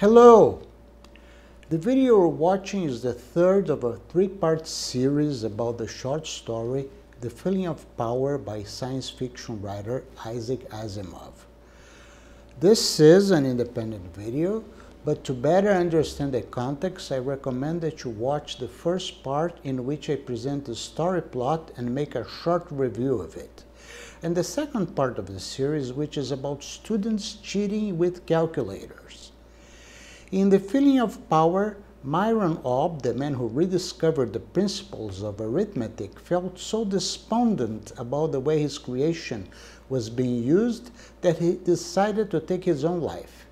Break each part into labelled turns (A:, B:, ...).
A: Hello! The video you're watching is the third of a three-part series about the short story The Feeling of Power by science fiction writer Isaac Asimov. This is an independent video, but to better understand the context, I recommend that you watch the first part in which I present the story plot and make a short review of it. And the second part of the series, which is about students cheating with calculators. In The Feeling of Power, Myron Aub, the man who rediscovered the principles of arithmetic, felt so despondent about the way his creation was being used that he decided to take his own life.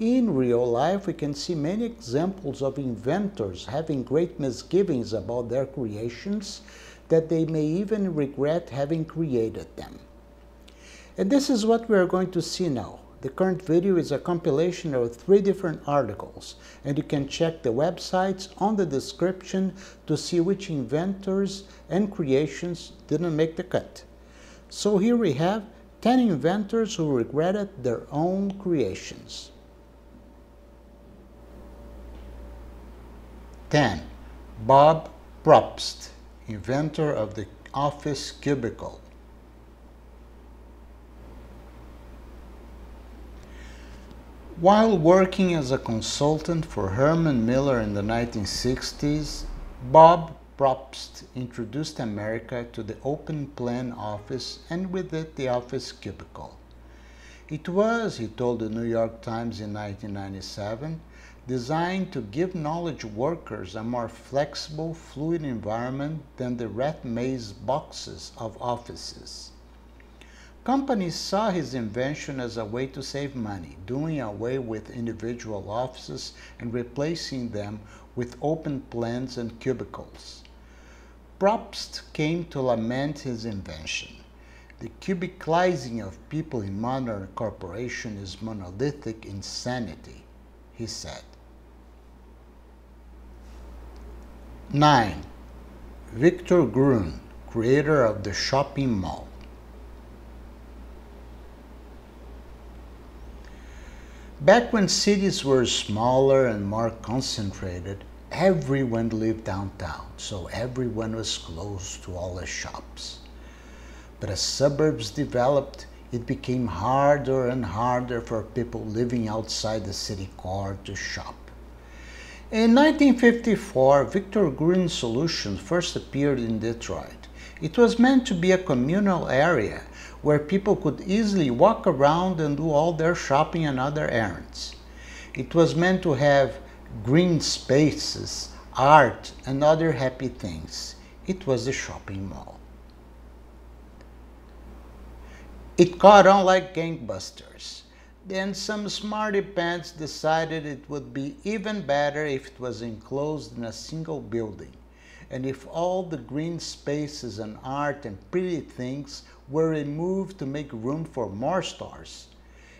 A: In real life, we can see many examples of inventors having great misgivings about their creations that they may even regret having created them. And this is what we are going to see now. The current video is a compilation of three different articles, and you can check the websites on the description to see which inventors and creations didn't make the cut. So here we have 10 inventors who regretted their own creations. 10. Bob Propst, inventor of the office cubicle. While working as a consultant for Herman Miller in the 1960s, Bob Propst introduced America to the open plan office and with it the office cubicle. It was, he told the New York Times in 1997, designed to give knowledge workers a more flexible, fluid environment than the rat maze boxes of offices. Companies saw his invention as a way to save money, doing away with individual offices and replacing them with open plans and cubicles. Propst came to lament his invention. The cubicalizing of people in modern corporation is monolithic insanity, he said. 9. Victor Gruen, creator of the shopping mall. Back when cities were smaller and more concentrated, everyone lived downtown, so everyone was close to all the shops. But as suburbs developed, it became harder and harder for people living outside the city core to shop. In 1954, Victor Gruen's solution first appeared in Detroit. It was meant to be a communal area where people could easily walk around and do all their shopping and other errands. It was meant to have green spaces, art, and other happy things. It was a shopping mall. It caught on like gangbusters. Then some smarty pants decided it would be even better if it was enclosed in a single building and if all the green spaces and art and pretty things were removed to make room for more stores,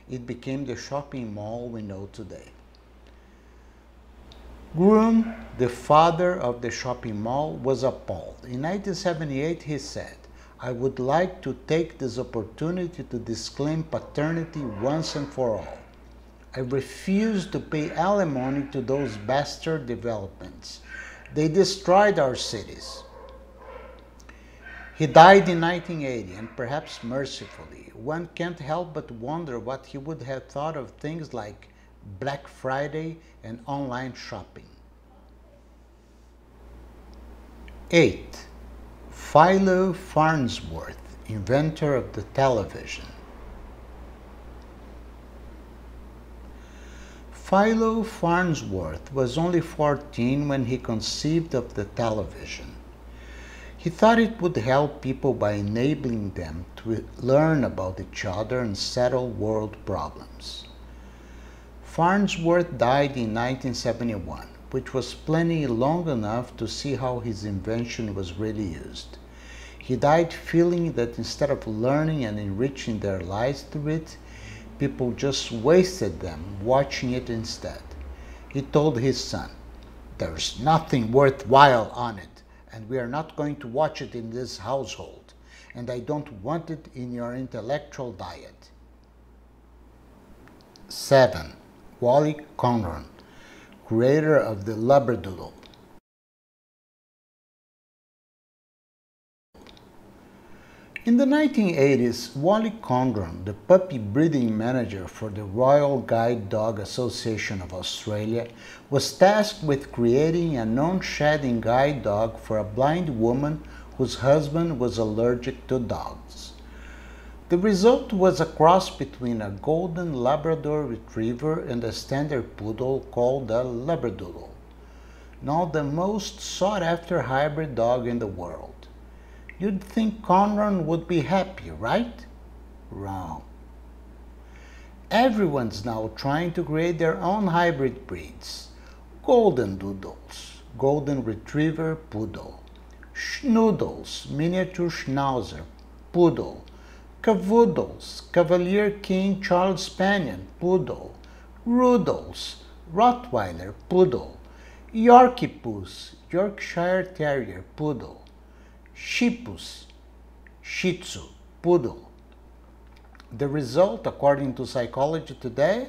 A: it became the shopping mall we know today. Gruen, the father of the shopping mall, was appalled. In 1978, he said, I would like to take this opportunity to disclaim paternity once and for all. I refuse to pay alimony to those bastard developments they destroyed our cities. He died in 1980, and perhaps mercifully. One can't help but wonder what he would have thought of things like Black Friday and online shopping. 8. Philo Farnsworth, inventor of the television. Philo Farnsworth was only 14 when he conceived of the television. He thought it would help people by enabling them to learn about each other and settle world problems. Farnsworth died in 1971, which was plenty long enough to see how his invention was really used. He died feeling that instead of learning and enriching their lives through it, people just wasted them watching it instead. He told his son, There's nothing worthwhile on it, and we are not going to watch it in this household, and I don't want it in your intellectual diet. 7. Wally Conron, creator of the Labradoodle. In the 1980s, Wally Conron, the puppy breeding manager for the Royal Guide Dog Association of Australia, was tasked with creating a non-shedding guide dog for a blind woman whose husband was allergic to dogs. The result was a cross between a golden Labrador retriever and a standard poodle called a Labradoodle, now the most sought-after hybrid dog in the world. You'd think Conron would be happy, right? Wrong. Everyone's now trying to create their own hybrid breeds. Golden Doodles, Golden Retriever Poodle, Schnoodles, Miniature Schnauzer, Poodle, Cavoodles, Cavalier King Charles Spaniel, Poodle, Roodles, Rottweiler, Poodle, Yorkie Puss, Yorkshire Terrier, Poodle, Shih-Pus, Shih Tzu, Poodle. The result, according to Psychology Today,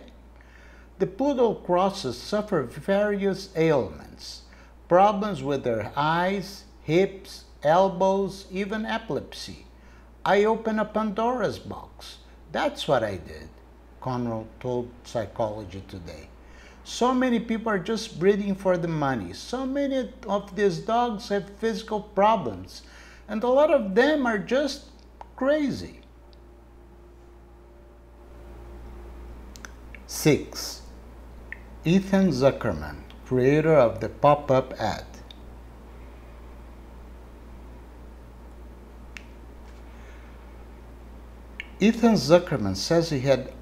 A: the poodle crosses suffer various ailments, problems with their eyes, hips, elbows, even epilepsy. I open a Pandora's box. That's what I did, Conron told Psychology Today. So many people are just breeding for the money. So many of these dogs have physical problems and a lot of them are just crazy. Six, Ethan Zuckerman, creator of the pop-up ad. Ethan Zuckerman says he had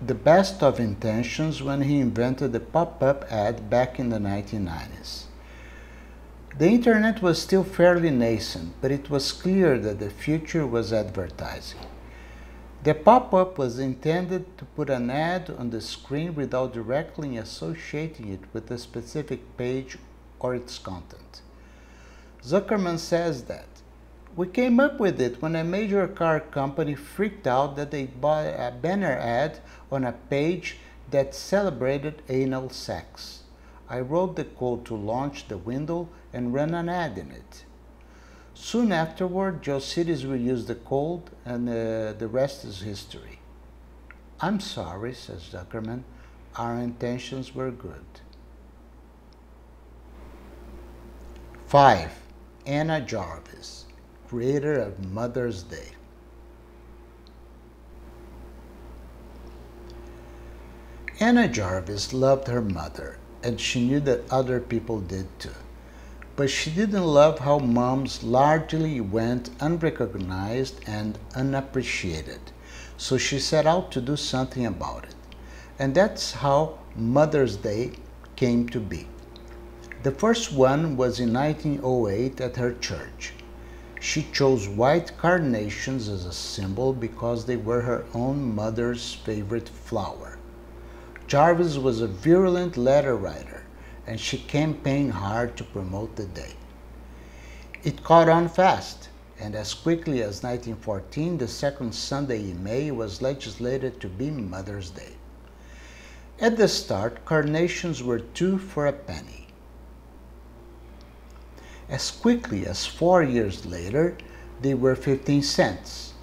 A: the best of intentions when he invented the pop-up ad back in the 1990s. The internet was still fairly nascent, but it was clear that the future was advertising. The pop-up was intended to put an ad on the screen without directly associating it with a specific page or its content. Zuckerman says that we came up with it when a major car company freaked out that they bought a banner ad on a page that celebrated anal sex. I wrote the code to launch the window and ran an ad in it. Soon afterward, GeoCities reused the code and uh, the rest is history. I'm sorry, says Zuckerman. Our intentions were good. 5. Anna Jarvis, creator of Mother's Day. Anna Jarvis loved her mother and she knew that other people did too. But she didn't love how moms largely went unrecognized and unappreciated. So she set out to do something about it. And that's how Mother's Day came to be. The first one was in 1908 at her church. She chose white carnations as a symbol because they were her own mother's favorite flower. Jarvis was a virulent letter writer, and she campaigned hard to promote the day. It caught on fast, and as quickly as 1914, the second Sunday in May was legislated to be Mother's Day. At the start, carnations were two for a penny. As quickly as four years later, they were 15 cents.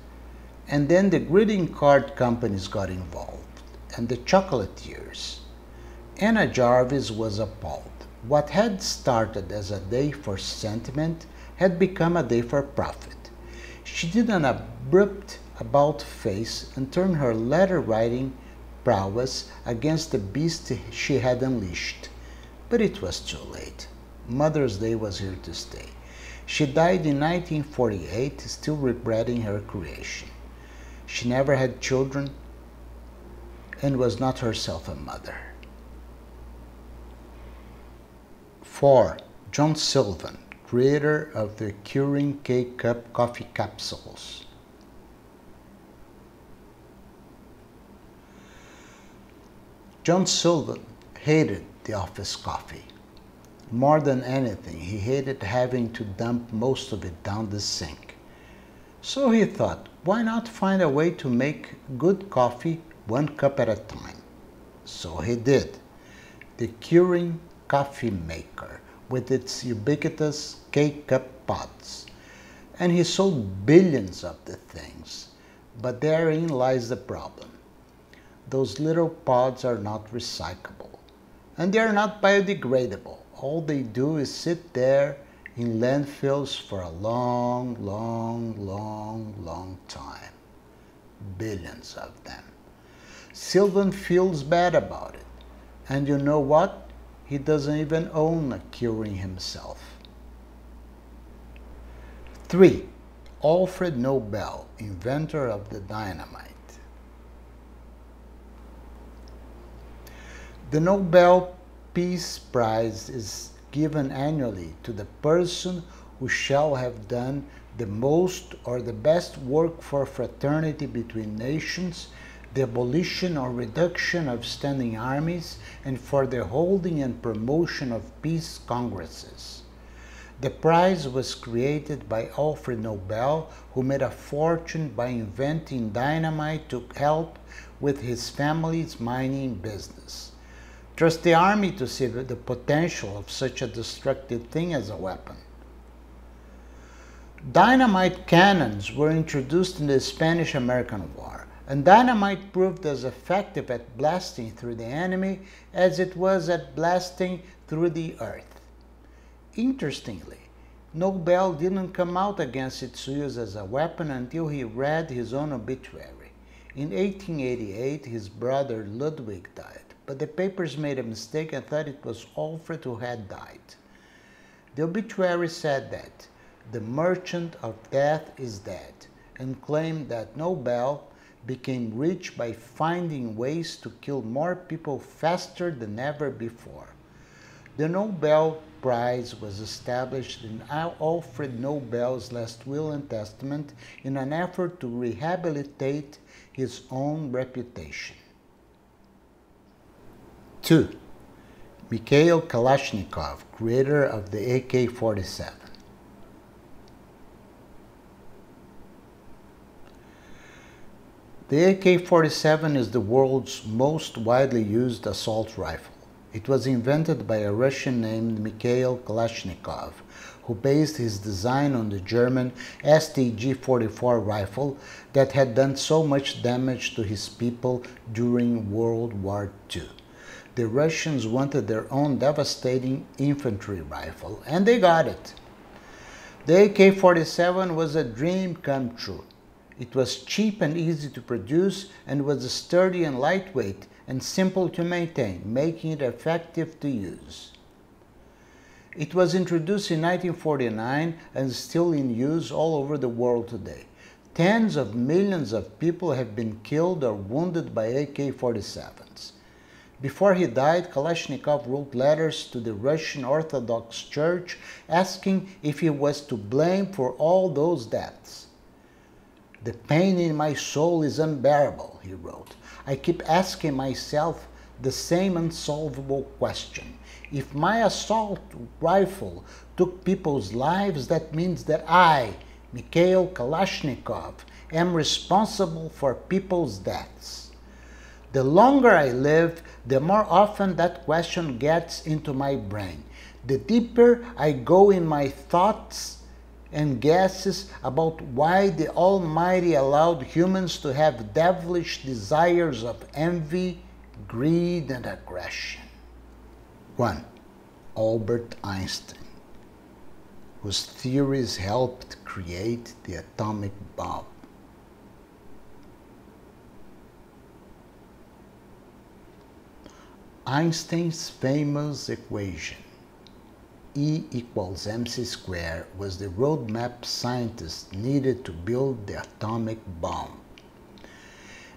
A: And then the greeting card companies got involved and the chocolatiers. Anna Jarvis was appalled. What had started as a day for sentiment had become a day for profit. She did an abrupt about face and turned her letter writing prowess against the beast she had unleashed. But it was too late. Mother's Day was here to stay. She died in 1948, still regretting her creation. She never had children and was not herself a mother. 4. John Sylvan, creator of the Keurig K-Cup coffee capsules. John Sylvan hated the office coffee. More than anything, he hated having to dump most of it down the sink. So he thought, why not find a way to make good coffee one cup at a time. So he did. The Keurig coffee maker with its ubiquitous K-cup pods. And he sold billions of the things. But therein lies the problem. Those little pods are not recyclable. And they are not biodegradable. All they do is sit there in landfills for a long, long, long, long time. Billions of them. Sylvan feels bad about it. And you know what? He doesn't even own a Keurig himself. 3. Alfred Nobel, inventor of the dynamite. The Nobel Peace Prize is given annually to the person who shall have done the most or the best work for fraternity between nations, the abolition or reduction of standing armies, and for the holding and promotion of peace congresses. The prize was created by Alfred Nobel, who made a fortune by inventing dynamite to help with his family's mining business. Trust the army to see the potential of such a destructive thing as a weapon. Dynamite cannons were introduced in the Spanish-American War, and dynamite proved as effective at blasting through the enemy as it was at blasting through the earth. Interestingly, Nobel didn't come out against its use as a weapon until he read his own obituary. In 1888, his brother Ludwig died but the papers made a mistake and thought it was Alfred who had died. The obituary said that the merchant of death is dead and claimed that Nobel became rich by finding ways to kill more people faster than ever before. The Nobel Prize was established in Alfred Nobel's last will and testament in an effort to rehabilitate his own reputation. 2. Mikhail Kalashnikov, creator of the AK-47. The AK-47 is the world's most widely used assault rifle. It was invented by a Russian named Mikhail Kalashnikov, who based his design on the German STG-44 rifle that had done so much damage to his people during World War II the Russians wanted their own devastating infantry rifle, and they got it. The AK-47 was a dream come true. It was cheap and easy to produce and was sturdy and lightweight and simple to maintain, making it effective to use. It was introduced in 1949 and is still in use all over the world today. Tens of millions of people have been killed or wounded by AK-47s. Before he died, Kalashnikov wrote letters to the Russian Orthodox Church asking if he was to blame for all those deaths. The pain in my soul is unbearable, he wrote. I keep asking myself the same unsolvable question. If my assault rifle took people's lives, that means that I, Mikhail Kalashnikov, am responsible for people's deaths. The longer I live, the more often that question gets into my brain. The deeper I go in my thoughts and guesses about why the Almighty allowed humans to have devilish desires of envy, greed, and aggression. 1. Albert Einstein, whose theories helped create the atomic bomb. Einstein's famous equation, E equals mc squared, was the roadmap scientists needed to build the atomic bomb.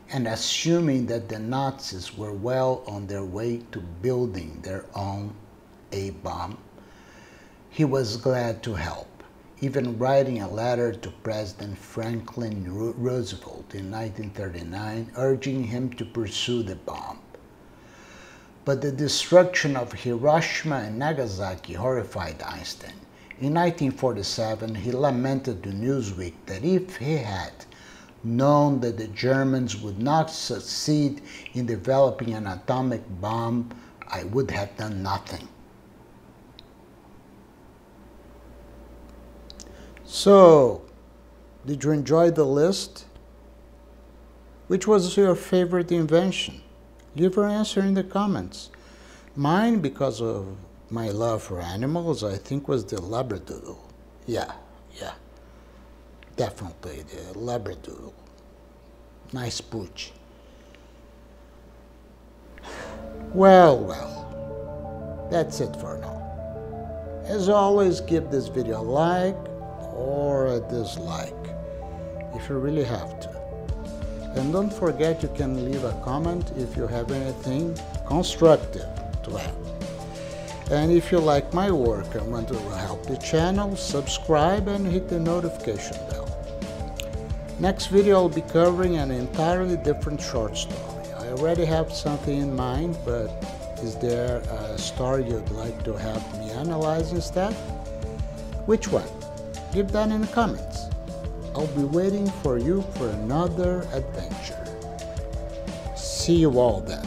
A: And assuming that the Nazis were well on their way to building their own A-bomb, he was glad to help, even writing a letter to President Franklin Roosevelt in 1939 urging him to pursue the bomb. But the destruction of Hiroshima and Nagasaki horrified Einstein. In 1947, he lamented to Newsweek that if he had known that the Germans would not succeed in developing an atomic bomb, I would have done nothing. So, did you enjoy the list? Which was your favorite invention? Leave your answer in the comments. Mine, because of my love for animals, I think was the Labradoodle. Yeah, yeah. Definitely the Labradoodle. Nice pooch. Well, well. That's it for now. As always, give this video a like or a dislike if you really have to. And don't forget you can leave a comment if you have anything constructive to add. And if you like my work and want to help the channel, subscribe and hit the notification bell. Next video I'll be covering an entirely different short story. I already have something in mind, but is there a story you'd like to have me analyze instead? Which one? Give that in the comments. I'll be waiting for you for another adventure. See you all then.